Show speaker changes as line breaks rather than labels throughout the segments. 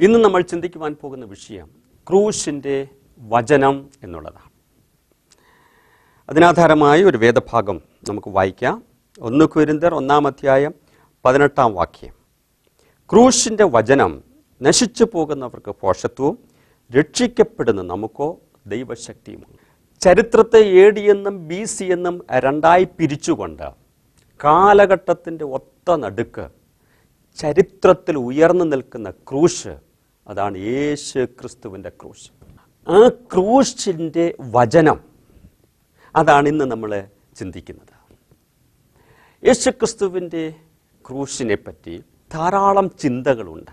ഇന്ന് നമ്മൾ ചിന്തിക്കുവാൻ പോകുന്ന വിഷയം ക്രൂശിന്റെ വചനം എന്നുള്ളതാണ്. അതിനാധാരമായി ഒരു വേദഭാഗം നമുക്ക് വായിക്കാം. ഒന്ന് കുരിന്തർ ഒന്നാം അധ്യായം പതിനെട്ടാം വാക്യം. ക്രൂശിന്റെ വചനം നശിച്ചു പോകുന്നവർക്ക് പോഷത്വവും രക്ഷിക്കപ്പെടുന്ന നമുക്കോ ദൈവശക്തിയുമാണ്. ചരിത്രത്തെ എ ഡി എന്നും ബി സി എന്നും രണ്ടായി പിരിച്ചുകൊണ്ട് കാലഘട്ടത്തിന്റെ ഒത്ത നടുക്ക് ചരിത്രത്തിൽ ഉയർന്നു നിൽക്കുന്ന ക്രൂശ് അതാണ് യേശു ക്രിസ്തുവിന്റെ ക്രൂശ്. ആ ക്രൂശിന്റെ വചനം അതാണ് ഇന്ന് നമ്മൾ ചിന്തിക്കുന്നത്. യേശു ക്രിസ്തുവിന്റെ ക്രൂശിനെ പറ്റി ധാരാളം ചിന്തകളുണ്ട്.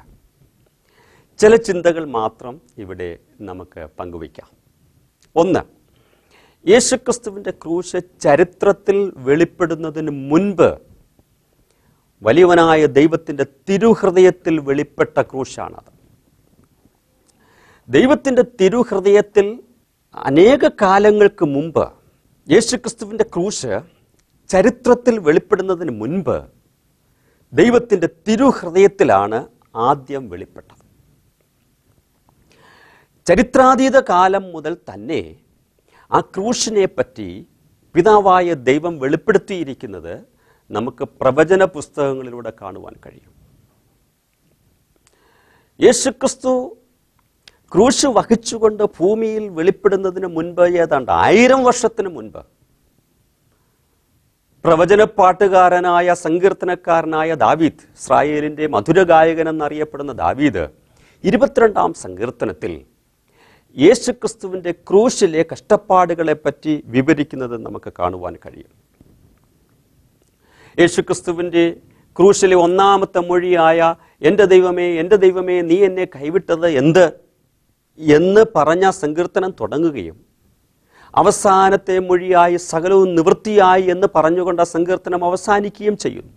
ചില ചിന്തകൾ മാത്രം ഇവിടെ നമുക്ക് പങ്കുവയ്ക്കാം. ഒന്ന് യേശുക്രിസ്തുവിന്റെ ക്രൂശ് ചരിത്രത്തിൽ വെളിപ്പെടുന്നതിന് മുൻപ് വലിയവനായ ദൈവത്തിന്റെ തിരുഹൃദയത്തിൽ വെളിപ്പെട്ട ക്രൂശാണത്. ദൈവത്തിന്റെ തിരുഹൃദയത്തിൽ അനേക കാലങ്ങൾക്ക് മുമ്പ് യേശുക്രിസ്തുവിന്റെ ക്രൂശ് ചരിത്രത്തിൽ വെളിപ്പെടുന്നതിന് മുൻപ് ദൈവത്തിന്റെ തിരുഹൃദയത്തിലാണ് ആദ്യം വെളിപ്പെട്ടത്. ചരിത്രാതീത കാലം മുതൽ തന്നെ ആ ക്രൂശിനെ പറ്റി പിതാവായ ദൈവം വെളിപ്പെടുത്തിയിരിക്കുന്നത് നമുക്ക് പ്രവചന പുസ്തകങ്ങളിലൂടെ കാണുവാൻ കഴിയും. യേശുക്രിസ്തു ക്രൂശ് വഹിച്ചുകൊണ്ട് ഭൂമിയിൽ വെളിപ്പെടുന്നതിന് മുൻപ് ഏതാണ്ട് ആയിരം വർഷത്തിന് മുൻപ് പ്രവചനപ്പാട്ടുകാരനായ സങ്കീർത്തനക്കാരനായ ദാവീദ് ഇസ്രായേലിന്റെ മധുരഗായകൻ എന്നറിയപ്പെടുന്ന ദാവീദ് ഇരുപത്തിരണ്ടാം സങ്കീർത്തനത്തിൽ യേശുക്രിസ്തുവിന്റെ ക്രൂശിലെ കഷ്ടപ്പാടുകളെപ്പറ്റി വിവരിക്കുന്നത് നമുക്ക് കാണുവാൻ കഴിയും. യേശുക്രിസ്തുവിന്റെ ക്രൂശിലെ ഒന്നാമത്തെ മൊഴിയായ എന്റെ ദൈവമേ എന്റെ ദൈവമേ നീ എന്നെ കൈവിട്ടത് എന്ത്? എന്ന് പറഞ്ഞ സങ്കീർത്തനം തുടങ്ങുകയും അവസാനത്തെ മൊഴിയായി സകലവും നിവൃത്തിയായി എന്ന് പറഞ്ഞുകൊണ്ട് ആ സങ്കീർത്തനം അവസാനിക്കുകയും ചെയ്യുന്നു.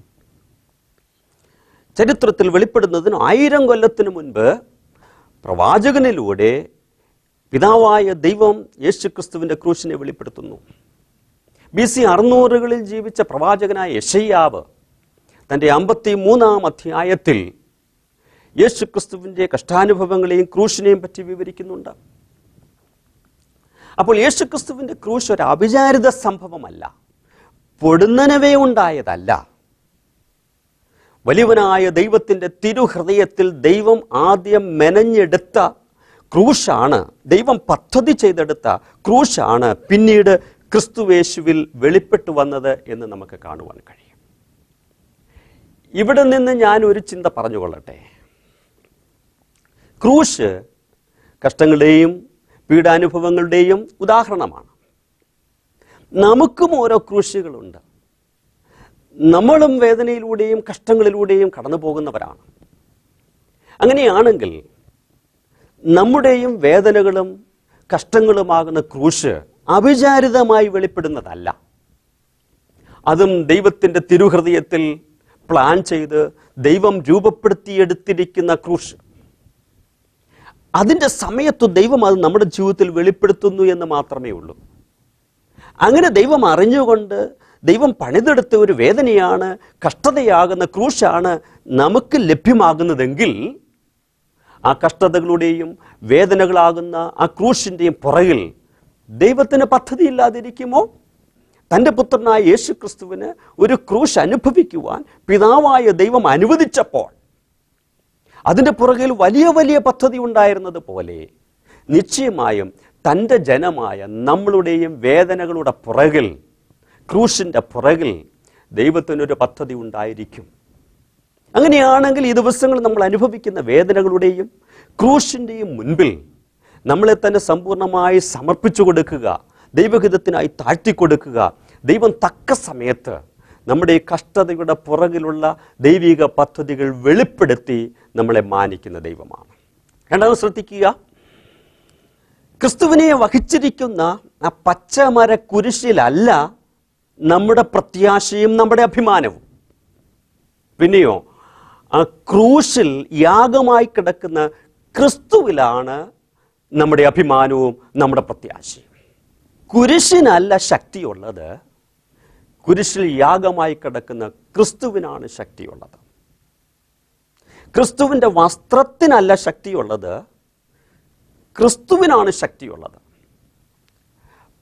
ചരിത്രത്തിൽ വെളിപ്പെടുന്നതിന് ആയിരം കൊല്ലത്തിന് മുൻപ് പ്രവാചകനിലൂടെ പിതാവായ ദൈവം യേശു ക്രിസ്തുവിന്റെ ക്രൂശിനെ വെളിപ്പെടുത്തുന്നു. ബി സി അറുന്നൂറുകളിൽ ജീവിച്ച പ്രവാചകനായ യശയ്യാവ് തന്റെ അമ്പത്തി മൂന്നാം അധ്യായത്തിൽ യേശുക്രിസ്തുവിന്റെ കഷ്ടാനുഭവങ്ങളെയും ക്രൂശിനെയും പറ്റി വിവരിക്കുന്നുണ്ട്. അപ്പോൾ യേശു ക്രിസ്തുവിന്റെ ക്രൂശ് ഒരു അഭിചാരിത സംഭവമല്ല. പൊടുന്നനവേ ഉണ്ടായതല്ല. വലിയവനായ ദൈവത്തിന്റെ തിരുഹൃദയത്തിൽ ദൈവം ആദ്യം മെനഞ്ഞെടുത്ത ക്രൂശാണ് ദൈവം പദ്ധതി ചെയ്തെടുത്ത ക്രൂശാണ് പിന്നീട് ക്രിസ്തുവേശുവിൽ വെളിപ്പെട്ടു വന്നത് എന്ന് നമുക്ക് കാണുവാൻ കഴിയും. ഇവിടെ നിന്ന് ഞാൻ ഒരു ചിന്ത പറഞ്ഞുകൊള്ളട്ടെ. ക്രൂശ് കഷ്ടങ്ങളുടെയും പീഡാനുഭവങ്ങളുടെയും ഉദാഹരണമാണ്. നമുക്കും ഓരോ ക്രൂശുകളുണ്ട്. നമ്മളും വേദനയിലൂടെയും കഷ്ടങ്ങളിലൂടെയും കടന്നു പോകുന്നവരാണ്. അങ്ങനെയാണെങ്കിൽ നമ്മുടെയും വേദനകളും കഷ്ടങ്ങളുമാകുന്ന ക്രൂശ് അവിചാരിതമായി വെളിപ്പെടുന്നതല്ല. അതും ദൈവത്തിന്റെ തിരുഹൃദയത്തിൽ പ്ലാൻ ചെയ്ത് ദൈവം രൂപപ്പെടുത്തിയെടുത്തിരിക്കുന്ന ക്രൂശ്. അതിന്റെ സമയത്ത് ദൈവം അത് നമ്മുടെ ജീവിതത്തിൽ വെളിപ്പെടുത്തുന്നു എന്ന് മാത്രമേ ഉള്ളൂ. അങ്ങനെ ദൈവം അറിഞ്ഞുകൊണ്ട് ദൈവം പണിതെടുത്ത ഒരു വേദനയാണ് കഷ്ടതയാകുന്ന ക്രൂശാണ് നമുക്ക് ലഭ്യമാകുന്നതെങ്കിൽ ആ കഷ്ടതകളുടെയും വേദനകളാകുന്ന ആ ക്രൂശിന്റെയും പുറകിൽ ദൈവത്തിന് പദ്ധതിയില്ലാതിരിക്കുമോ? തന്റെ പുത്രനായ യേശു ക്രിസ്തുവിന് ഒരു ക്രൂശ് അനുഭവിക്കുവാൻ പിതാവായ ദൈവം അനുവദിച്ചപ്പോൾ അതിന്റെ പുറകിൽ വലിയ വലിയ പദ്ധതി ഉണ്ടായിരുന്നത് പോലെ നിശ്ചയമായും തന്റെ ജനമായ നമ്മളുടെയും വേദനകളുടെ പുറകിൽ ക്രൂശിന്റെ പുറകിൽ ദൈവത്തിനൊരു പദ്ധതി ഉണ്ടായിരിക്കും. അങ്ങനെയാണെങ്കിൽ ഈ ദിവസങ്ങൾ നമ്മൾ അനുഭവിക്കുന്ന വേദനകളുടെയും ക്രൂശിന്റെയും മുൻപിൽ നമ്മളെ തന്നെ സമ്പൂർണമായി സമർപ്പിച്ചു കൊടുക്കുക ദൈവഹിതത്തിനായി താഴ്ത്തിക്കൊടുക്കുക ദൈവം തക്ക സമയത്ത് നമ്മുടെ ഈ കഷ്ടതയുടെ പുറകിലുള്ള ദൈവിക പദ്ധതികൾ വെളിപ്പെടുത്തി നമ്മളെ മാനിക്കുന്ന ദൈവമാണ്. രണ്ടാമത് ശ്രദ്ധിക്കുക. ക്രിസ്തുവിനെ വഹിച്ചിരിക്കുന്ന ആ പച്ചമര കുരിശിലല്ല നമ്മുടെ പ്രത്യാശയും നമ്മുടെ അഭിമാനവും. പിന്നെയോ ആ ക്രൂശിൽ യാഗമായി കിടക്കുന്ന ക്രിസ്തുവിലാണ് നമ്മുടെ അഭിമാനവും നമ്മുടെ പ്രത്യാശയും. കുരിശിനല്ല ശക്തിയുള്ളത്. കുരിശിൽ യാഗമായി കിടക്കുന്ന ക്രിസ്തുവിനാണ് ശക്തിയുള്ളത്. ക്രിസ്തുവിന്റെ വസ്ത്രത്തിനല്ല ശക്തിയുള്ളത് ക്രിസ്തുവിനാണ് ശക്തിയുള്ളത്.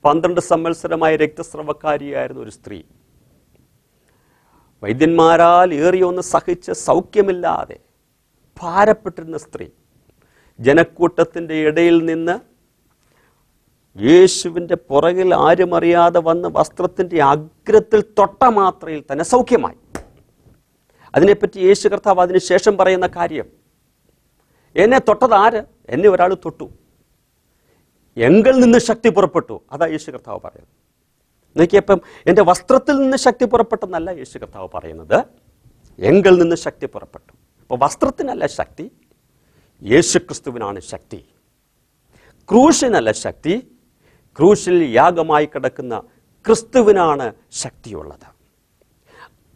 പന്ത്രണ്ട് സംവത്സരമായ രക്തസ്രവക്കാരിയായിരുന്ന ഒരു സ്ത്രീ. വൈദ്യന്മാരാൽ ഏറിയൊന്ന് സഹിച്ച് സൗഖ്യമില്ലാതെ ഭാരപ്പെട്ടിരുന്ന സ്ത്രീ ജനക്കൂട്ടത്തിന്റെ ഇടയിൽ നിന്ന് യേശുവിന്റെ പുറകിൽ ആരും അറിയാതെ വന്ന് വസ്ത്രത്തിന്റെ അഗ്രത്തിൽ തൊട്ട മാത്രയിൽ തന്നെ സൗഖ്യമായി. അതിനെപ്പറ്റി യേശു കർത്താവ് അതിനുശേഷം പറയുന്ന കാര്യം എന്നെ തൊട്ടത് ആര്? എന്നെ ഒരാൾ തൊട്ടു. എങ്കിൽ നിന്ന് ശക്തി പുറപ്പെട്ടു. അതാ യേശു കർത്താവ് പറയുന്നത്. നോക്കിയപ്പം എന്റെ വസ്ത്രത്തിൽ നിന്ന് ശക്തി പുറപ്പെട്ടെന്നല്ല യേശു കർത്താവ് പറയുന്നത്. എങ്കിൽ നിന്ന് ശക്തി പുറപ്പെട്ടു. അപ്പോൾ വസ്ത്രത്തിനല്ല ശക്തി യേശു ക്രിസ്തുവിനാണ് ശക്തി. ക്രൂശിനല്ല ശക്തി ക്രൂശിൽ യാഗമായി കിടക്കുന്ന ക്രിസ്തുവിനാണ് ശക്തിയുള്ളത്.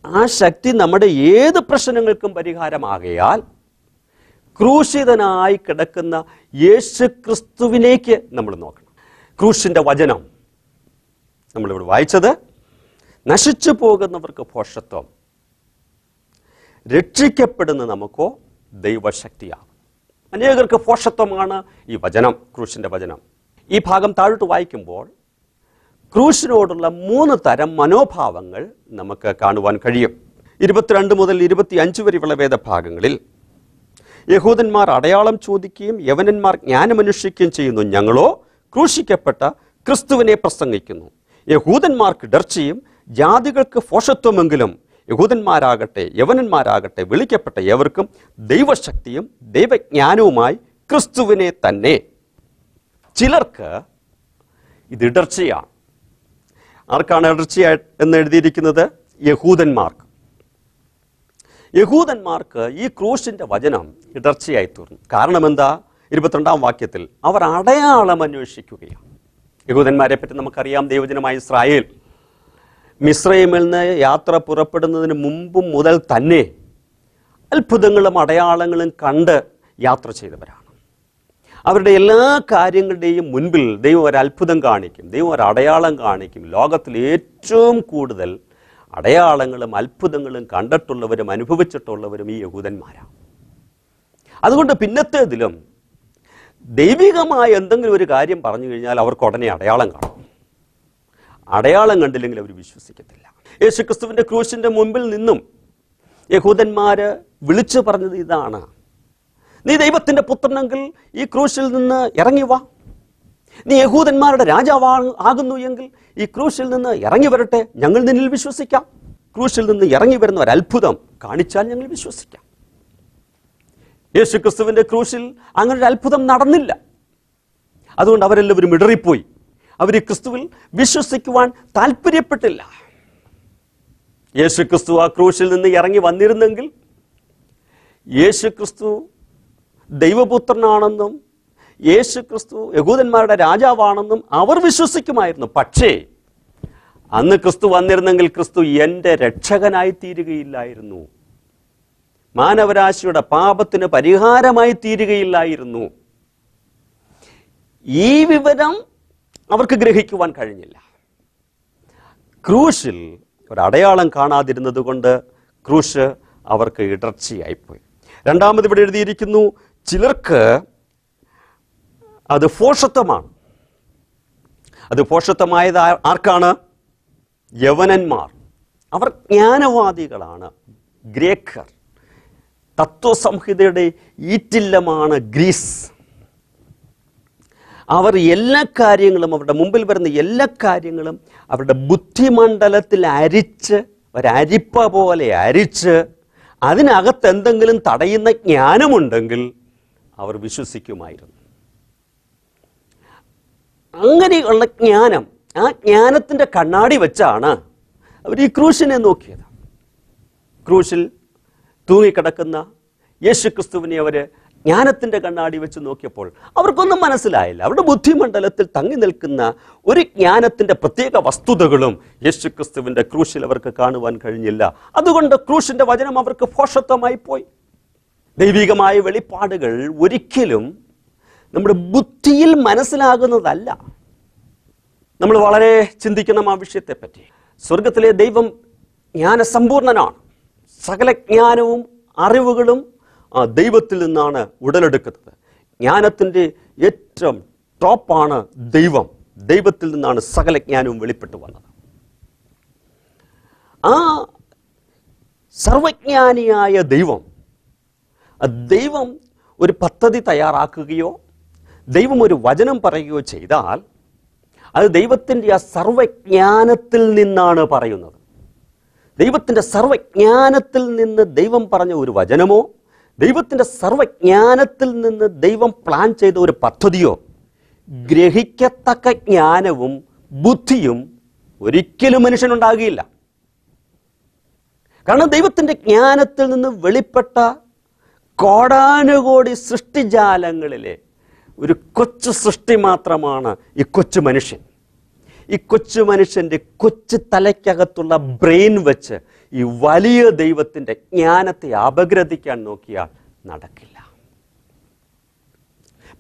ആ ശക്തി നമ്മുടെ ഏത് പ്രശ്നങ്ങൾക്കും പരിഹാരമാകയാൽ ക്രൂശിതനായി കിടക്കുന്ന യേശു ക്രിസ്തുവിലേക്ക് നമ്മൾ നോക്കണം. ക്രൂശിന്റെ വചനം നമ്മളിവിടെ വായിച്ചത് നശിച്ചു പോകുന്നവർക്ക് ഭോഷത്വം രക്ഷിക്കപ്പെടുന്ന നമുക്കോ ദൈവശക്തിയാകും. അനേകർക്ക് ഭോഷത്വമാണ് ഈ വചനം ക്രൂശിന്റെ വചനം. ഈ ഭാഗം താഴോട്ട് വായിക്കുമ്പോൾ ക്രൂശിനോടുള്ള മൂന്ന് തരം മനോഭാവങ്ങൾ നമുക്ക് കാണുവാൻ കഴിയും. ഇരുപത്തിരണ്ട് മുതൽ ഇരുപത്തി അഞ്ച് വരെയുള്ള വേദഭാഗങ്ങളിൽ യഹൂദന്മാർ അടയാളം ചോദിക്കുകയും യവനന്മാർ ജ്ഞാനമന്വേഷിക്കുകയും ചെയ്യുന്നു. ഞങ്ങളോ ക്രൂശിക്കപ്പെട്ട ക്രിസ്തുവിനെ പ്രസംഗിക്കുന്നു. യഹൂദന്മാർക്ക് ഇടർച്ചയും ജാതികൾക്ക് ഫോഷത്വമെങ്കിലും യഹൂദന്മാരാകട്ടെ യവനന്മാരാകട്ടെ വിളിക്കപ്പെട്ട എവർക്കും ദൈവശക്തിയും ദൈവജ്ഞാനവുമായി ക്രിസ്തുവിനെ തന്നെ. ചിലർക്ക് ഇത് ഇടർച്ചയാണ് ആർക്കാണ് ഇടർച്ചയായി എന്ന് എഴുതിയിരിക്കുന്നത്? യഹൂദന്മാർക്ക്. യഹൂദന്മാർക്ക് ഈ ക്രൂശിന്റെ വചനം ഇടർച്ചയായി തീർന്നു. കാരണം എന്താ ഇരുപത്തിരണ്ടാം വാക്യത്തിൽ അവർ അടയാളം അന്വേഷിക്കുകയാണ്. യഹൂദന്മാരെ പറ്റി നമുക്കറിയാം ദൈവജനമായ ഇസ്രായേൽ മിശ്രയിമിൽ നിന്ന് യാത്ര പുറപ്പെടുന്നതിന് മുമ്പും മുതൽ തന്നെ അത്ഭുതങ്ങളും അടയാളങ്ങളും കണ്ട് യാത്ര ചെയ്തവരാണ്. അവരുടെ എല്ലാ കാര്യങ്ങളുടെയും മുൻപിൽ ദൈവം ഒരു അത്ഭുതം കാണിക്കും. ദൈവം ഒരു അടയാളം കാണിക്കും. ലോകത്തിൽ ഏറ്റവും കൂടുതൽ അടയാളങ്ങളും അത്ഭുതങ്ങളും കണ്ടിട്ടുള്ളവരും അനുഭവിച്ചിട്ടുള്ളവരും ഈ യഹൂദന്മാരാണ് അതുകൊണ്ട് പിന്നത്തേതിലും ദൈവികമായ എന്തെങ്കിലും ഒരു കാര്യം പറഞ്ഞു കഴിഞ്ഞാൽ അവർക്ക് ഉടനെ അടയാളം കാണും. അടയാളം കണ്ടില്ലെങ്കിൽ അവർ വിശ്വസിക്കത്തില്ല. യേശുക്രിസ്തുവിന്റെ ക്രൂശിന്റെ മുമ്പിൽ നിന്നും യഹൂദന്മാർ വിളിച്ചു പറഞ്ഞത് ഇതാണ്. നീ ദൈവത്തിന്റെ പുത്രനെങ്കിൽ ഈ ക്രൂശിൽ നിന്ന് ഇറങ്ങി വാ. നീ യഹൂദന്മാരുടെ രാജാവാ ആകുന്നു എങ്കിൽ ഈ ക്രൂശിൽ നിന്ന് ഇറങ്ങി വരട്ടെ. ഞങ്ങൾ നിന്നിൽ വിശ്വസിക്കാം. ക്രൂശിൽ നിന്ന് ഇറങ്ങി വരുന്ന ഒരു അത്ഭുതം കാണിച്ചാൽ ഞങ്ങൾ വിശ്വസിക്കാം. യേശു ക്രിസ്തുവിന്റെ ക്രൂശിൽ അങ്ങനെ ഒരു അത്ഭുതം നടന്നില്ല. അതുകൊണ്ട് അവരെല്ലാവരും ഇടറിപ്പോയി. അവർ ഈ ക്രിസ്തുവിൽ വിശ്വസിക്കുവാൻ താല്പര്യപ്പെട്ടില്ല. യേശു ക്രിസ്തു ആ ക്രൂശിൽ നിന്ന് ഇറങ്ങി വന്നിരുന്നെങ്കിൽ യേശു ക്രിസ്തു ദൈവപുത്രനാണെന്നും യേശു ക്രിസ്തു യഹൂദന്മാരുടെ രാജാവാണെന്നും അവർ വിശ്വസിക്കുമായിരുന്നു. പക്ഷേ അന്ന് ക്രിസ്തു വന്നിരുന്നെങ്കിൽ ക്രിസ്തു എന്റെ രക്ഷകനായി തീരുകയില്ലായിരുന്നു മാനവരാശിയുടെ പാപത്തിന് പരിഹാരമായി തീരുകയില്ലായിരുന്നു ഈ വിവരം അവർക്ക് ഗ്രഹിക്കുവാൻ കഴിഞ്ഞില്ല. ക്രൂശിൽ ഒരടയാളം കാണാതിരുന്നത് കൊണ്ട് ക്രൂശ് അവർക്ക് ഇടർച്ചയായിപ്പോയി. രണ്ടാമത് ഇവിടെ എഴുതിയിരിക്കുന്നു ചിലർക്ക് അത് ഫോഷത്വമാണ്. അത് ഫോഷത്വമായത് ആർക്കാണ്? യവനന്മാർ. അവർ ജ്ഞാനവാദികളാണ്. ഗ്രേക്കർ. തത്വസംഹിതയുടെ ഈറ്റില്ലമാണ് ഗ്രീസ്. അവർ എല്ലാ കാര്യങ്ങളും അവരുടെ മുമ്പിൽ വരുന്ന എല്ലാ കാര്യങ്ങളും അവരുടെ ബുദ്ധിമണ്ഡലത്തിൽ അരിച്ച് ഒരരിപ്പ പോലെ അരിച്ച് അതിനകത്ത് എന്തെങ്കിലും തടയുന്ന ജ്ഞാനമുണ്ടെങ്കിൽ അവർ വിശ്വസിക്കുമായിരുന്നു. അങ്ങനെയുള്ള ജ്ഞാനം ആ ജ്ഞാനത്തിന്റെ കണ്ണാടി വെച്ചാണ് അവർ ഈ ക്രൂശിനെ നോക്കിയത്. ക്രൂശിൽ തൂങ്ങിക്കിടക്കുന്ന യേശു ക്രിസ്തുവിനെ അവർ ജ്ഞാനത്തിന്റെ കണ്ണാടി വെച്ച് നോക്കിയപ്പോൾ അവർക്കൊന്നും മനസ്സിലായില്ല. അവരുടെ ബുദ്ധിമണ്ഡലത്തിൽ തങ്ങി നിൽക്കുന്ന ഒരു ജ്ഞാനത്തിന്റെ പ്രത്യേക വസ്തുതകളും യേശു ക്രിസ്തുവിന്റെ ക്രൂശിൽ അവർക്ക് കാണുവാൻ കഴിഞ്ഞില്ല. അതുകൊണ്ട് ക്രൂശിന്റെ വചനം അവർക്ക് ഭോഷത്വമായി പോയി. ദൈവികമായ വെളിപ്പാടുകൾ ഒരിക്കലും നമ്മുടെ ബുദ്ധിയിൽ മനസ്സിലാകുന്നതല്ല. നമ്മൾ വളരെ ചിന്തിക്കണം ആ വിഷയത്തെപ്പറ്റി. സ്വർഗത്തിലെ ദൈവം ജ്ഞാനസമ്പൂർണനാണ്. സകല ജ്ഞാനവും അറിവുകളും ആ ദൈവത്തിൽ നിന്നാണ് ഉടലെടുക്കുന്നത്. ജ്ഞാനത്തിന്റെ ഏറ്റവും ടോപ്പാണ് ദൈവം. ദൈവത്തിൽ നിന്നാണ് സകല ജ്ഞാനവും വെളിപ്പെട്ടു വന്നത്. ആ സർവജ്ഞാനിയായ ദൈവം ദൈവം ഒരു പദ്ധതി തയ്യാറാക്കുകയോ ദൈവം ഒരു വചനം പറയുകയോ ചെയ്താൽ അത് ദൈവത്തിന്റെ ആ സർവജ്ഞാനത്തിൽ നിന്നാണ് പറയുന്നത്. ദൈവത്തിന്റെ സർവജ്ഞാനത്തിൽ നിന്ന് ദൈവം പറഞ്ഞ ഒരു വചനമോ ദൈവത്തിന്റെ സർവജ്ഞാനത്തിൽ നിന്ന് ദൈവം പ്ലാൻ ചെയ്ത ഒരു പദ്ധതിയോ ഗ്രഹിക്കത്തക്ക ജ്ഞാനവും ബുദ്ധിയും ഒരിക്കലും മനുഷ്യനുണ്ടാകുകയില്ല കാരണം ദൈവത്തിന്റെ ജ്ഞാനത്തിൽ നിന്ന് വെളിപ്പെട്ട കോടാനുകോടി സൃഷ്ടിജാലങ്ങളിലെ ഒരു കൊച്ചു സൃഷ്ടി മാത്രമാണ് ഈ കൊച്ചു മനുഷ്യൻ. ഈ കൊച്ചു മനുഷ്യന്റെ കൊച്ചു തലയ്ക്കകത്തുള്ള ബ്രെയിൻ വെച്ച് ഈ വലിയ ദൈവത്തിന്റെ ജ്ഞാനത്തെ അപഗ്രഥിക്കാൻ നോക്കിയാൽ നടക്കില്ല.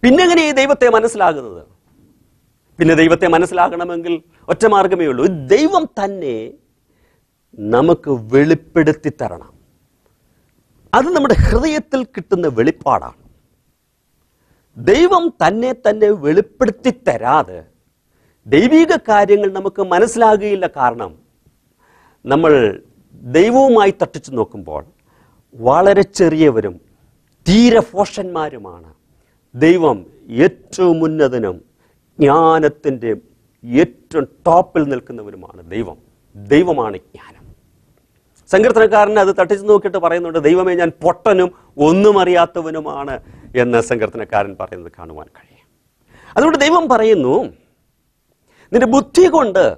പിന്നെങ്ങനെ ഈ ദൈവത്തെ മനസ്സിലാകുന്നത്? പിന്നെ ദൈവത്തെ മനസ്സിലാകണമെങ്കിൽ ഒറ്റ മാർഗമേ ഉള്ളൂ. ദൈവം തന്നെ നമുക്ക് വെളിപ്പെടുത്തി തരണം. അത് നമ്മുടെ ഹൃദയത്തിൽ കിട്ടുന്ന വെളിപ്പാടാണ്. ദൈവം തന്നെ തന്നെ വെളിപ്പെടുത്തി തരാതെ ദൈവിക കാര്യങ്ങൾ നമുക്ക് മനസ്സിലാകുകയില്ല കാരണം നമ്മൾ ദൈവവുമായി തട്ടിച്ചു നോക്കുമ്പോൾ വളരെ ചെറിയവരും തീരെ ഫോഷന്മാരുമാണ്. ദൈവം ഏറ്റവും ഉന്നതനും ജ്ഞാനത്തിന്റെ ഏറ്റവും ടോപ്പിൽ നിൽക്കുന്നവരുമാണ് ദൈവം. ദൈവമാണ് ജ്ഞാനം. സങ്കീർത്തനക്കാരൻ അത് തട്ടിച്ചു നോക്കിയിട്ട് പറയുന്നുണ്ട് ദൈവമേ ഞാൻ പൊട്ടനും ഒന്നും അറിയാത്തവനുമാണ് എന്ന് സങ്കീർത്തനക്കാരൻ പറയുന്നത് കാണുവാൻ കഴിയും. അതുകൊണ്ട് ദൈവം പറയുന്നു നിന്റെ ബുദ്ധി കൊണ്ട്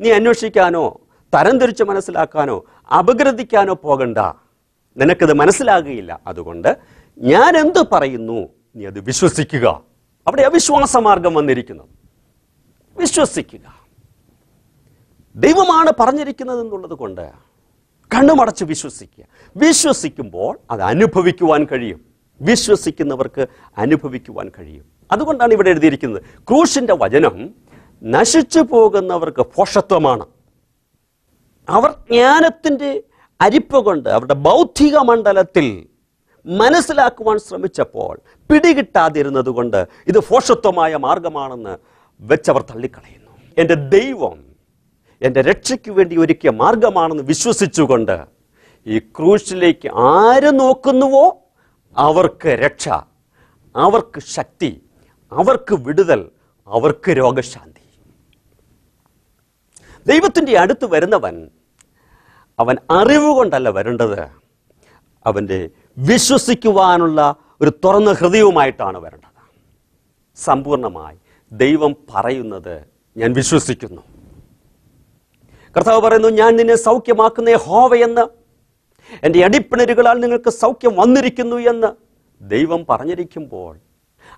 നീ അന്വേഷിക്കാനോ തരംതിരിച്ച് മനസ്സിലാക്കാനോ അപഗ്രഥിക്കാനോ പോകണ്ട. നിനക്കത് മനസ്സിലാകുകയില്ല. അതുകൊണ്ട് ഞാൻ എന്ത് പറയുന്നു നീ അത് വിശ്വസിക്കുക. അവിടെ അവിശ്വാസ മാർഗം വന്നിരിക്കുന്നു. വിശ്വസിക്കുക. ദൈവമാണ് പറഞ്ഞിരിക്കുന്നത് എന്നുള്ളത് കൊണ്ട് കണ്ണുമടച്ച് വിശ്വസിക്കുക. വിശ്വസിക്കുമ്പോൾ അത് അനുഭവിക്കുവാൻ കഴിയും. വിശ്വസിക്കുന്നവർക്ക് അനുഭവിക്കുവാൻ കഴിയും. അതുകൊണ്ടാണ് ഇവിടെ എഴുതിയിരിക്കുന്നത്. ക്രൂശിന്റെ വചനം നശിച്ചു പോകുന്നവർക്ക് പോഷത്വമാണ്. അവർ ജ്ഞാനത്തിന്റെ അരിപ്പ കൊണ്ട് അവരുടെ ബൗദ്ധിക മണ്ഡലത്തിൽ മനസ്സിലാക്കുവാൻ ശ്രമിച്ചപ്പോൾ പിടികിട്ടാതിരുന്നത് കൊണ്ട് ഇത് ഫോഷത്വമായ മാർഗമാണെന്ന് വെച്ചവർ തള്ളിക്കളയുന്നു. എന്റെ ദൈവം എന്റെ രക്ഷയ്ക്ക് വേണ്ടി ഒരുക്കിയ മാർഗമാണെന്ന് വിശ്വസിച്ചുകൊണ്ട് ഈ ക്രൂശിലേക്ക് ആര് നോക്കുന്നുവോ അവർക്ക് രക്ഷ അവർക്ക് ശക്തി അവർക്ക് വിടുതൽ അവർക്ക് രോഗശാന്തി. ദൈവത്തിന്റെ അടുത്ത് വരുന്നവൻ അവൻ അറിവ് കൊണ്ടല്ല വരേണ്ടത്. അവന്റെ വിശ്വസിക്കുവാനുള്ള ഒരു തുറന്ന ഹൃദയവുമായിട്ടാണ് വരേണ്ടത്. സമ്പൂർണമായി ദൈവം പറയുന്നത് ഞാൻ വിശ്വസിക്കുന്നു. കർത്താവ് പറയുന്നു ഞാൻ നിന്നെ സൗഖ്യമാക്കുന്ന ഹോവയെന്ന് എന്റെ അടിപ്പിണരുകളാൽ നിങ്ങൾക്ക് സൗഖ്യം വന്നിരിക്കുന്നു എന്ന് ദൈവം പറഞ്ഞിരിക്കുമ്പോൾ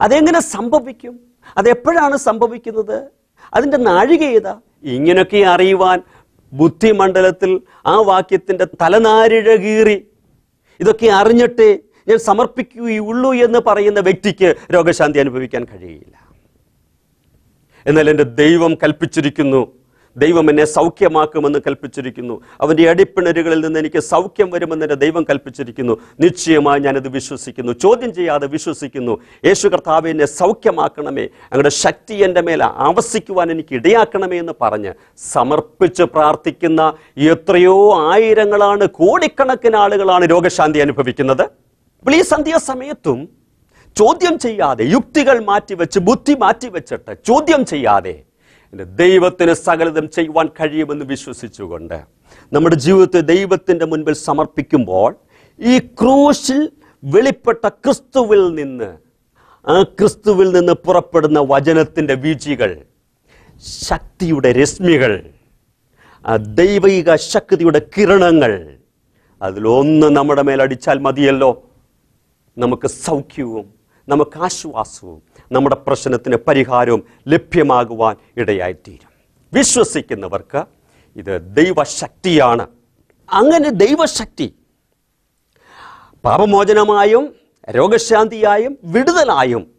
അതെങ്ങനെ സംഭവിക്കും? അതെപ്പോഴാണ് സംഭവിക്കുന്നത്? അതിന്റെ നാഴിക ഏതാ? ഇങ്ങനെയൊക്കെ അറിയുവാൻ ബുദ്ധിമണ്ഡലത്തിൽ ആ വാക്യത്തിന്റെ തലനാരിഴ കീറി. ഇതൊക്കെ അറിഞ്ഞിട്ട് ഞാൻ സമർപ്പിക്കുകയുള്ളൂ എന്ന് പറയുന്ന വ്യക്തിക്ക് രോഗശാന്തി അനുഭവിക്കാൻ കഴിയില്ല. എന്നാൽ എന്റെ ദൈവം കൽപ്പിച്ചിരിക്കുന്നു ദൈവം എന്നെ സൗഖ്യമാക്കുമെന്ന് കൽപ്പിച്ചിരിക്കുന്നു. അവന്റെ അടിപ്പിണരുകളിൽ നിന്ന് എനിക്ക് സൗഖ്യം വരുമെന്ന് എന്റെ ദൈവം കൽപ്പിച്ചിരിക്കുന്നു. നിശ്ചയമായി ഞാനത് വിശ്വസിക്കുന്നു. ചോദ്യം ചെയ്യാതെ വിശ്വസിക്കുന്നു. യേശു കർത്താവ് എന്നെ സൗഖ്യമാക്കണമേ. അങ്ങയുടെ ശക്തി എന്റെ മേൽ ആവസിക്കുവാൻ എനിക്ക് ഇടയാക്കണമേ എന്ന് പറഞ്ഞ് സമർപ്പിച്ച് പ്രാർത്ഥിക്കുന്ന എത്രയോ ആയിരങ്ങളാണ് കോടിക്കണക്കിന് ആളുകളാണ് രോഗശാന്തി അനുഭവിക്കുന്നത്. അപ്പോൾ ഈ സന്ധ്യാസമയത്തും ചോദ്യം ചെയ്യാതെ യുക്തികൾ മാറ്റിവെച്ച് ബുദ്ധി മാറ്റിവെച്ചിട്ട് ചോദ്യം ചെയ്യാതെ എന്റെ ദൈവത്തിന് സകലതും ചെയ്യുവാൻ കഴിയുമെന്ന് വിശ്വസിച്ചുകൊണ്ട് നമ്മുടെ ജീവിതത്തെ ദൈവത്തിന്റെ മുൻപിൽ സമർപ്പിക്കുമ്പോൾ ഈ ക്രൂശിൽ വെളിപ്പെട്ട ക്രിസ്തുവിൽ നിന്ന് ആ ക്രിസ്തുവിൽ നിന്ന് പുറപ്പെടുന്ന വചനത്തിന്റെ വീഴ്ചകൾ ശക്തിയുടെ രശ്മികൾ ആ ദൈവിക ശക്തിയുടെ കിരണങ്ങൾ അതിലൊന്ന് നമ്മുടെ മേലടിച്ചാൽ മതിയല്ലോ. നമുക്ക് സൗഖ്യവും നമുക്ക് ആശ്വാസവും നമ്മുടെ പ്രശ്നത്തിന് പരിഹാരവും ലഭ്യമാകുവാൻ ഇടയായിത്തീരും. വിശ്വസിക്കുന്നവർക്ക് ഇത് ദൈവശക്തിയാണ്. അങ്ങനെ ദൈവശക്തി പാപമോചനമായും രോഗശാന്തിയായും വിടുതലായും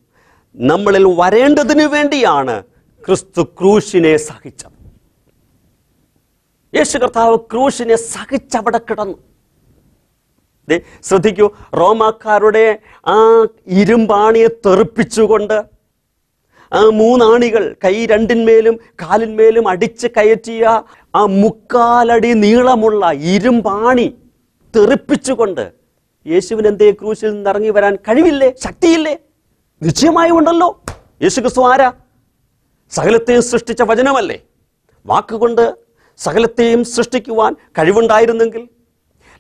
നമ്മളിൽ വരേണ്ടതിനു വേണ്ടിയാണ് ക്രിസ്തു ക്രൂശിനെ സഹിച്ചത്. യേശു കർത്താവ് ക്രൂശിനെ സഹിച്ചവിടെ കിടന്നു. ശ്രദ്ധിക്കൂ റോമാക്കാരുടെ ആ ഇരുമ്പാണിയെ തെറിപ്പിച്ചുകൊണ്ട് ആ മൂന്നാണികൾ കൈ രണ്ടിന്മേലും കാലിന്മേലും അടിച്ച് കയറ്റിയ ആ മുക്കാലടി നീളമുള്ള ഇരുമ്പാണി തെറിപ്പിച്ചുകൊണ്ട് യേശുവിന് എന്തേ ക്രൂശിൽ നിന്ന് ഇറങ്ങി വരാൻ കഴിവില്ലേ? ശക്തിയില്ലേ? നിശ്ചയമായി ഉണ്ടല്ലോ യേശു ക്രിസ്തു ആരാ? സകലത്തെയും സൃഷ്ടിച്ച വചനമല്ലേ? വാക്കുകൊണ്ട് സകലത്തെയും സൃഷ്ടിക്കുവാൻ കഴിവുണ്ടായിരുന്നെങ്കിൽ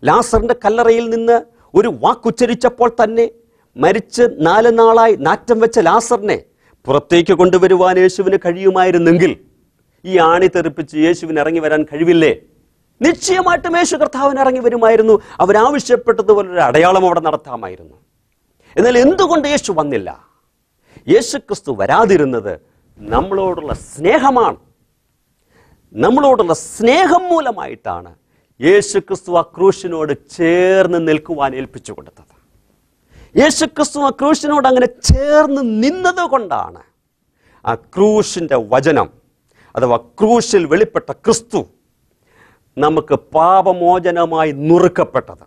ലാസറിന്റെ കല്ലറയിൽ നിന്ന് ഒരു വാക്കുച്ചരിച്ചപ്പോൾ തന്നെ മരിച്ച് നാല് നാളായി നാറ്റം വെച്ച ലാസറിനെ പുറത്തേക്ക് കൊണ്ടുവരുവാൻ യേശുവിന് കഴിയുമായിരുന്നെങ്കിൽ ഈ ആണി തെറിപ്പിച്ച് യേശുവിന് ഇറങ്ങി വരാൻ കഴിവില്ലേ? നിശ്ചയമായിട്ടും യേശു കർത്താവിന് ഇറങ്ങി വരുമായിരുന്നു. അവരാവശ്യപ്പെട്ടതുപോലെ ഒരു അടയാളം അവിടെ നടത്താമായിരുന്നു. എന്നാൽ എന്തുകൊണ്ട് യേശു വന്നില്ല? യേശു ക്രിസ്തു വരാതിരുന്നത് നമ്മളോടുള്ള സ്നേഹമാണ്. നമ്മളോടുള്ള സ്നേഹം മൂലമായിട്ടാണ്. യേശു ക്രിസ്തു അക്രൂശിനോട് ക്രൂശിനോട് ചേർന്ന് നിൽക്കുവാൻ ഏൽപ്പിച്ചു കൊടുത്തത്. യേശു ക്രിസ്തു അക്രൂശിനോട് അങ്ങനെ ചേർന്ന് നിന്നത് കൊണ്ടാണ് അക്രൂശിന്റെ വചനം അഥവാ ക്രൂശിൽ വെളിപ്പെട്ട ക്രിസ്തു നമുക്ക് പാപമോചനമായി നുറുക്കപ്പെട്ടത്.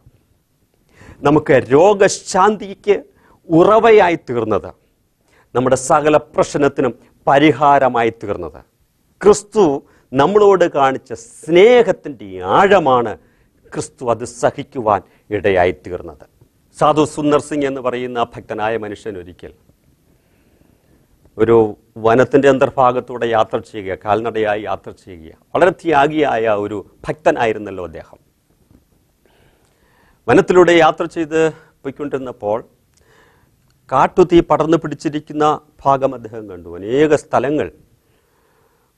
നമുക്ക് രോഗശാന്തിക്ക് ഉറവയായി തീർന്നത്. നമ്മുടെ സകല പ്രശ്നത്തിനും പരിഹാരമായി തീർന്നത്. ക്രിസ്തു നമ്മളോട് കാണിച്ച സ്നേഹത്തിന്റെ ആഴമാണ് ക്രിസ്തു അത് സഹിക്കുവാൻ ഇടയായി തീർന്നത് സാധു സുന്ദർ സിംഗ് എന്ന് പറയുന്ന ഭക്തനായ മനുഷ്യൻ ഒരിക്കൽ ഒരു വനത്തിന്റെ അന്തർഭാഗത്തൂടെ യാത്ര ചെയ്യുക കാൽനടയായി യാത്ര ചെയ്യുക. വളരെ ത്യാഗിയായ ഒരു ഭക്തനായിരുന്നല്ലോ അദ്ദേഹം. വനത്തിലൂടെ യാത്ര ചെയ്ത് പോയിക്കൊണ്ടിരുന്നപ്പോൾ കാട്ടുതീ പടർന്നു പിടിച്ചിരിക്കുന്ന ഭാഗം അദ്ദേഹം കണ്ടു. അനേക സ്ഥലങ്ങൾ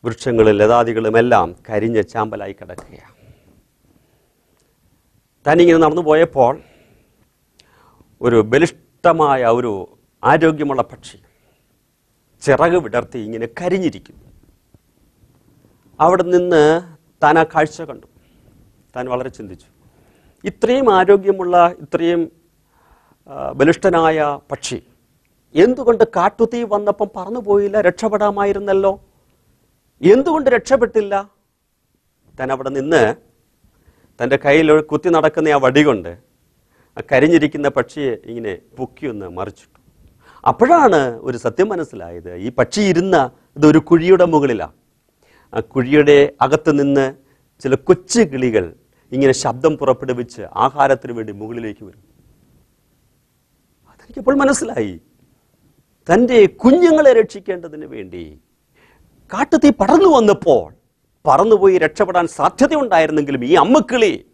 വൃക്ഷങ്ങളും ലതാദികളുമെല്ലാം കരിഞ്ഞ ചാമ്പലായി കിടക്കുകയാണ്. താനിങ്ങനെ നടന്നു പോയപ്പോൾ ഒരു ബലിഷ്ടമായ ഒരു ആരോഗ്യമുള്ള പക്ഷി ചിറക് വിടർത്തി ഇങ്ങനെ കരിഞ്ഞിരിക്കുന്നു. അവിടെ നിന്ന് താൻ ആ കാഴ്ച കണ്ടു. താൻ വളരെ ചിന്തിച്ചു. ഇത്രയും ആരോഗ്യമുള്ള ഇത്രയും ബലിഷ്ഠനായ പക്ഷി എന്തുകൊണ്ട് കാട്ടുതീ വന്നപ്പം പറന്നു പോയില്ല രക്ഷപ്പെടാമായിരുന്നല്ലോ? എന്തുകൊണ്ട് രക്ഷപ്പെട്ടില്ല? താൻ അവിടെ നിന്ന് തന്റെ കയ്യിൽ കുത്തി നടക്കുന്ന ആ വടി കൊണ്ട് ആ കരിഞ്ഞിരിക്കുന്ന പക്ഷിയെ ഇങ്ങനെ പൊക്കിയൊന്ന് മറിച്ചിട്ടു. അപ്പോഴാണ് ഒരു സത്യം മനസ്സിലായത്. ഈ പക്ഷി ഇരുന്ന ഇത് ഒരു കുഴിയുടെ മുകളിലാണ് ആ കുഴിയുടെ അകത്ത് നിന്ന് ചില കൊച്ചു കിളികൾ ഇങ്ങനെ ശബ്ദം പുറപ്പെടുവിച്ച് ആഹാരത്തിന് വേണ്ടി മുകളിലേക്ക് വരും. അതെനിക്കിപ്പോൾ മനസ്സിലായി. തന്റെ കുഞ്ഞുങ്ങളെ രക്ഷിക്കേണ്ടതിന് വേണ്ടി കാട്ടുതീ പടർന്നു വന്നപ്പോൾ പറന്നുപോയി രക്ഷപ്പെടാൻ സാധ്യതയുണ്ടായിരുന്നെങ്കിലും ഈ അമ്മക്കിളി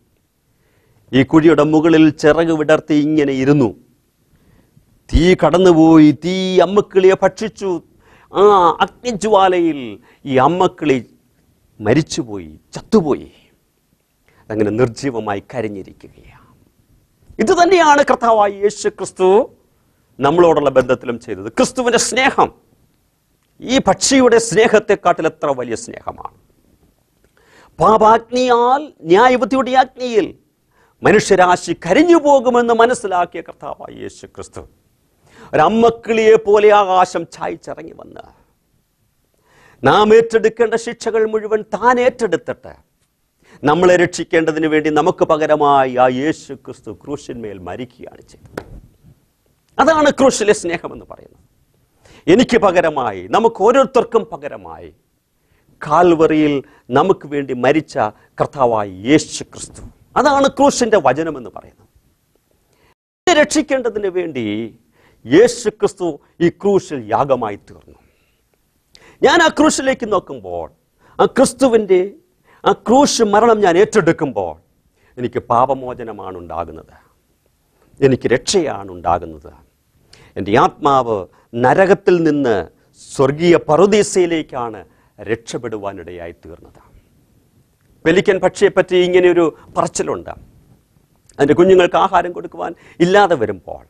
ഈ കുഴിയുടെ മുകളിൽ ചിറക് വിടർത്തി ഇങ്ങനെ ഇരുന്നു. തീ കടന്നുപോയി തീ അമ്മക്കിളിയെ ഭക്ഷിച്ചു. ആ അഗ്നിജ്വാലയിൽ ഈ അമ്മക്കിളി മരിച്ചുപോയി ചത്തുപോയി. അങ്ങനെ നിർജീവമായി കരഞ്ഞിരിക്കുകയാണ്. ഇത് തന്നെയാണ് കർത്താവായ യേശു ക്രിസ്തു നമ്മളോടുള്ള ബന്ധത്തിലും ചെയ്തത്. ക്രിസ്തുവിന്റെ സ്നേഹം. ഈ പക്ഷിയുടെ സ്നേഹത്തെക്കാട്ടിൽ എത്ര വലിയ സ്നേഹമാണ്? പാപാഗ്നിയാൽ ന്യായവിധിയുടെ ആജ്ഞയിൽ മനുഷ്യരാശി കരിഞ്ഞു പോകുമെന്ന് മനസ്സിലാക്കിയ കർത്താവായ യേശു ക്രിസ്തു ഒരമ്മക്കിളിയെ പോലെ ആകാശം ചായ്ച്ചിറങ്ങി വന്ന് നാം ഏറ്റെടുക്കേണ്ട ശിക്ഷകൾ മുഴുവൻ താൻ ഏറ്റെടുത്തിട്ട് നമ്മളെ രക്ഷിക്കേണ്ടതിന് വേണ്ടി നമുക്ക് പകരമായി ആ യേശു ക്രിസ്തു ക്രൂശിന്മേൽ മരിക്കുകയാണ് ചെയ്തത്. അതാണ് ക്രൂശിലെ സ്നേഹമെന്ന് പറയുന്നത്. എനിക്ക് പകരമായി നമുക്ക് ഓരോരുത്തർക്കും പകരമായി. കാൽവറിയിൽ നമുക്ക് വേണ്ടി മരിച്ച കർത്താവായി യേശു ക്രിസ്തു. അതാണ് ക്രൂശിന്റെ വചനമെന്ന് പറയുന്നത്. രക്ഷിക്കേണ്ടതിന് വേണ്ടി യേശു ക്രിസ്തു ഈ ക്രൂശിൽ യാഗമായി തീർന്നു. ഞാൻ ആ ക്രൂശിലേക്ക് നോക്കുമ്പോൾ ആ ക്രിസ്തുവിന്റെ ആ ക്രൂശ് മരണം ഞാൻ ഏറ്റെടുക്കുമ്പോൾ എനിക്ക് പാപമോചനമാണ് ഉണ്ടാകുന്നത്. എനിക്ക് രക്ഷയാണ് ഉണ്ടാകുന്നത്. എന്റെ ആത്മാവ് നരകത്തിൽ നിന്ന് സ്വർഗീയ പറുദീസയിലേക്കാണ് രക്ഷപ്പെടുവാനിടയായി തീർന്നത്. പെലിക്കൻ പക്ഷിയെപ്പറ്റി ഇങ്ങനെയൊരു പറച്ചിലുണ്ട്. അതിന്റെ കുഞ്ഞുങ്ങൾക്ക് ആഹാരം കൊടുക്കുവാൻ ഇല്ലാതെ വരുമ്പോൾ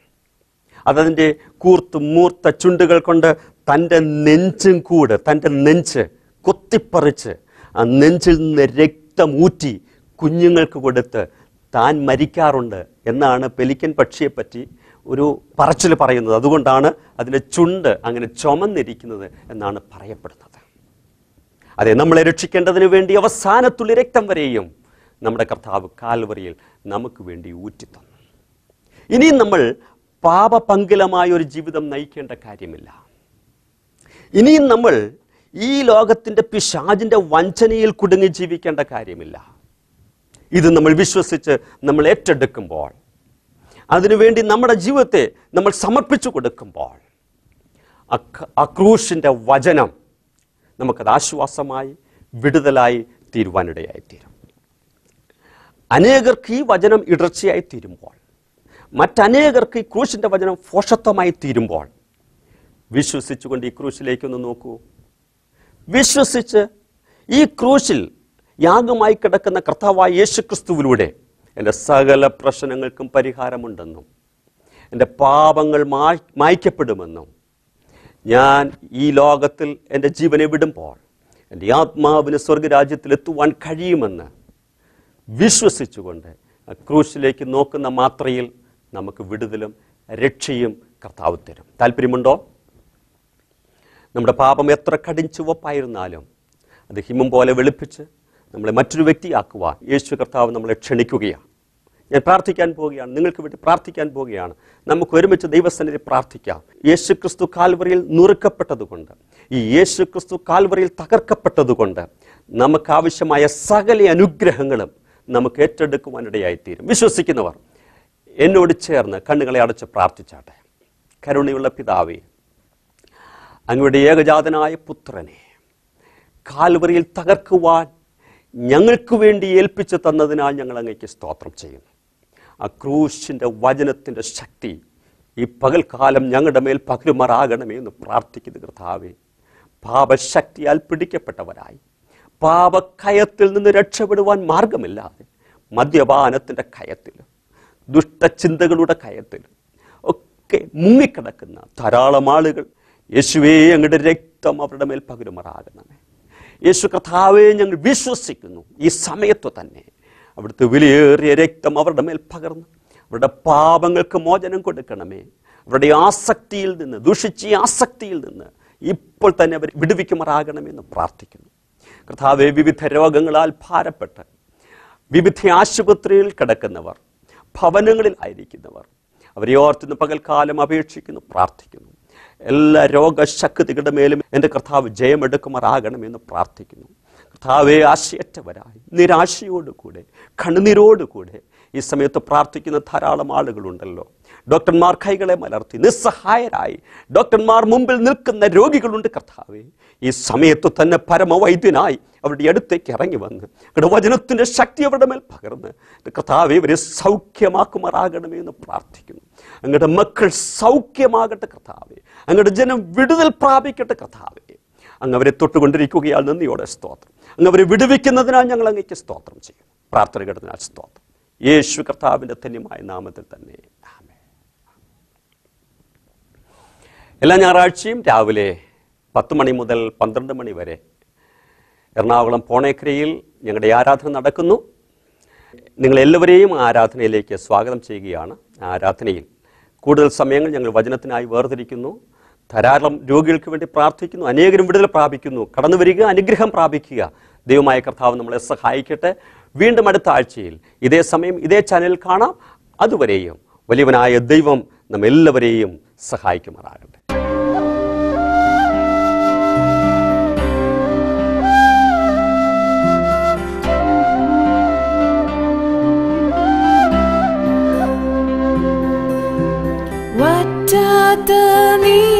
അതതിന്റെ കൂർത്ത് മൂർത്ത ചുണ്ടുകൾ കൊണ്ട് തന്റെ നെഞ്ചും കൂട് തന്റെ നെഞ്ച് കൊത്തിപ്പറിച്ച് ആ നെഞ്ചിൽ നിന്ന് രക്തമൂറ്റി കുഞ്ഞുങ്ങൾക്ക് കൊടുത്ത് താൻ മരിക്കാറുണ്ട് എന്നാണ് പെലിക്കൻ പക്ഷിയെപ്പറ്റി ഒരു പറച്ചിൽ പറയുന്നത്. അതുകൊണ്ടാണ് അതിന്റെ ചുണ്ട് അങ്ങനെ ചുമന്നിരിക്കുന്നത് എന്നാണ് പറയപ്പെടുന്നത്. അതെ നമ്മളെ രക്ഷിക്കേണ്ടതിന് വേണ്ടി അവസാനത്തുള്ളി രക്തം വരെയും നമ്മുടെ കർത്താവ് കാൽവറിയിൽ നമുക്ക് വേണ്ടി ഊറ്റിത്തന്നു. ഇനിയും നമ്മൾ പാപപങ്കിലമായ ഒരു ജീവിതം നയിക്കേണ്ട കാര്യമില്ല. ഇനിയും നമ്മൾ ഈ ലോകത്തിന്റെ പിശാജിന്റെ വഞ്ചനയിൽ കുടുങ്ങി ജീവിക്കേണ്ട കാര്യമില്ല. ഇത് നമ്മൾ വിശ്വസിച്ച് നമ്മൾ ഏറ്റെടുക്കുമ്പോൾ അതിനുവേണ്ടി നമ്മുടെ ജീവിതത്തെ നമ്മൾ സമർപ്പിച്ചു കൊടുക്കുമ്പോൾ അക്രൂഷിന്റെ വചനം നമുക്കത് ആശ്വാസമായി വിടുതലായി തീരുവാനിടയായി തീരും അനേകർക്ക് ഈ വചനം ഇടർച്ചയായി തീരുമ്പോൾ മറ്റനേകർക്ക് ഈ ക്രൂശിന്റെ വചനം ഫോഷത്വമായി തീരുമ്പോൾ വിശ്വസിച്ചുകൊണ്ട് ഈ ക്രൂശിലേക്കൊന്ന് നോക്കൂ. വിശ്വസിച്ച് ഈ ക്രൂശിൽ യാഗമായി കിടക്കുന്ന കർത്താവായ യേശു ക്രിസ്തുവിലൂടെ എന്റെ സകല പ്രശ്നങ്ങൾക്കും പരിഹാരമുണ്ടെന്നും എന്റെ പാപങ്ങൾ മായ് മായ്ക്കപ്പെടുമെന്നും ഞാൻ ഈ ലോകത്തിൽ എന്റെ ജീവനെ വിടുമ്പോൾ എന്റെ ആത്മാവിന് സ്വർഗരാജ്യത്തിൽ എത്തുവാൻ കഴിയുമെന്ന് വിശ്വസിച്ചുകൊണ്ട് ക്രൂശിലേക്ക് നോക്കുന്ന മാത്രയിൽ നമുക്ക് വിടുതലും രക്ഷയും കർത്താവ് തരും. താല്പര്യമുണ്ടോ നമ്മുടെ പാപം എത്ര കടിഞ്ചുവപ്പായിരുന്നാലും അത് ഹിമം പോലെ വെളുപ്പിച്ച് നമ്മളെ മറ്റൊരു വ്യക്തിയാക്കുവാൻ യേശു കർത്താവ് നമ്മളെ ക്ഷണിക്കുകയാണ്. ഞാൻ പ്രാർത്ഥിക്കാൻ പോവുകയാണ് നിങ്ങൾക്ക് വേണ്ടി പ്രാർത്ഥിക്കാൻ പോവുകയാണ്. നമുക്ക് ഒരുമിച്ച് ദൈവസന്നിധി പ്രാർത്ഥിക്കാം. യേശു ക്രിസ്തു കാൽവറിയിൽ നുറുക്കപ്പെട്ടതുകൊണ്ട് ഈ യേശു ക്രിസ്തു കാൽവറിയിൽ തകർക്കപ്പെട്ടതുകൊണ്ട് നമുക്ക് ആവശ്യമായ സകല അനുഗ്രഹങ്ങളും നമുക്ക് ഏറ്റെടുക്കുവാനിടയായിത്തീരും. വിശ്വസിക്കുന്നവർ എന്നോട് ചേർന്ന് കണ്ണുകളെ അടച്ച് പ്രാർത്ഥിച്ചാട്ടെ. കരുണയുള്ള പിതാവേ അങ്ങയുടെ ഏകജാതനായ പുത്രനെ കാൽവറിയിൽ തകർക്കുവാൻ ഞങ്ങൾക്ക് വേണ്ടി ഏൽപ്പിച്ചു തന്നതിനാൽ ഞങ്ങൾ അങ്ങേക്ക് സ്തോത്രം ചെയ്യുന്നു. ആ ക്രൂശിന്റെ വചനത്തിന്റെ ശക്തി ഈ പകൽക്കാലം ഞങ്ങളുടെ മേൽ പകരുമാറാകണമേ എന്ന് പ്രാർത്ഥിക്കുന്നു കർത്താവേ. പാപശക്തിയാൽ പിടിക്കപ്പെട്ടവരായി. പാപക്കയത്തിൽ നിന്ന് രക്ഷപ്പെടുവാൻ മാർഗമില്ലാതെ മദ്യപാനത്തിന്റെ കയത്തിൽ ദുഷ്ടചിന്തകളുടെ കയത്തിൽ ഒക്കെ മുങ്ങിക്കിടക്കുന്ന ധാരാളം ആളുകൾ യേശുവേ അങ്ങയുടെ രക്തം അവരുടെ മേൽ പകരുമാറാകണമേ. യേശു കർത്താവെ ഞങ്ങൾ വിശ്വസിക്കുന്നു. ഈ സമയത്ത് തന്നെ അവിടുത്തെ വിലയേറിയ രക്തം അവരുടെ മേൽ പകർന്നു അവരുടെ പാപങ്ങൾക്ക് മോചനം കൊടുക്കണമേ. അവരുടെ ആസക്തിയിൽ നിന്ന് ദുഷിച്ച ആസക്തിയിൽ നിന്ന് ഇപ്പോൾ തന്നെ അവർ വിടുവിക്കുമാറാകണമെന്ന് പ്രാർത്ഥിക്കുന്നു. കർത്താവെ വിവിധ രോഗങ്ങളാൽ ഭാരപ്പെട്ട് വിവിധ ആശുപത്രിയിൽ കിടക്കുന്നവർ ഭവനങ്ങളിൽ ആയിരിക്കുന്നവർ അവരെ ഓർത്തുന്ന പകൽക്കാലം അപേക്ഷിക്കുന്നു പ്രാർത്ഥിക്കുന്നു. എല്ലാ രോഗശക്തികളുടെ മേലും എന്റെ കർത്താവ് ജയമെടുക്കുമാറാകണമെന്ന് പ്രാർത്ഥിക്കുന്നു. കർത്താവെ ആശയറ്റവരായി നിരാശയോടുകൂടെ കണ്ണുനീരോടുകൂടെ ഈ സമയത്ത് പ്രാർത്ഥിക്കുന്ന ധാരാളം ആളുകളുണ്ടല്ലോ. ഡോക്ടർമാർ കൈകളെ മലർത്തി നിസ്സഹായരായി. ഡോക്ടർമാർ മുമ്പിൽ നിൽക്കുന്ന രോഗികളുണ്ട് കർത്താവെ. ഈ സമയത്ത് തന്നെ പരമവൈദ്യനായി അവരുടെ അടുത്തേക്ക് ഇറങ്ങി വന്ന് അവരുടെ വചനത്തിന്റെ ശക്തി അവരുടെ മേൽ പകർന്ന് കർത്താവെ ഇവരെ സൗഖ്യമാക്കുമാറാകണമേ എന്ന് പ്രാർത്ഥിക്കുന്നു. അങ്ങയുടെ മക്കൾ സൗഖ്യമാകട്ടെ കർത്താവെ. അങ്ങയുടെ ജനം വിടുതൽ പ്രാപിക്കട്ടെ കർത്താവെ. അങ്ങ് അവരെ തൊട്ടുകൊണ്ടിരിക്കുകയാൽ നന്ദിയോടെ സ്തോത്രം. അങ്ങ് അവരെ വിടുവിക്കുന്നതിനാൽ ഞങ്ങൾ അങ്ങേക്ക് സ്തോത്രം ചെയ്യും. പ്രാർത്ഥന കിടന്നതിനാൽ സ്തോത്രം. യേശു കർത്താവിന്റെ ധന്യമായ നാമത്തിൽ തന്നെ. എല്ലാ ഞായറാഴ്ചയും രാവിലെ പത്ത് മണി മുതൽ പന്ത്രണ്ട് മണി വരെ. എറണാകുളം പോണേക്കരയിൽ ഞങ്ങളുടെ ആരാധന നടക്കുന്നു. നിങ്ങളെല്ലാവരെയും ആരാധനയിലേക്ക് സ്വാഗതം ചെയ്യുകയാണ് ആരാധനയിൽ. കൂടുതൽ സമയങ്ങൾ ഞങ്ങൾ വചനത്തിനായി വേർതിരിക്കുന്നു. ധാരാളം രോഗികൾക്ക് വേണ്ടി പ്രാർത്ഥിക്കുന്നു. അനേകരും വിടുതൽ പ്രാപിക്കുന്നു. കടന്നു വരിക അനുഗ്രഹം പ്രാപിക്കുക. ദൈവമായ കർത്താവ് നമ്മളെ സഹായിക്കട്ടെ. വീണ്ടും അടുത്ത ആഴ്ചയിൽ ഇതേ സമയം ഇതേ ചാനലിൽ കാണാം. അതുവരെയും വലിയവനായ ദൈവം നമ്മെല്ലാവരെയും സഹായിക്കുമാറാകട്ടെ.
我的你。